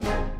you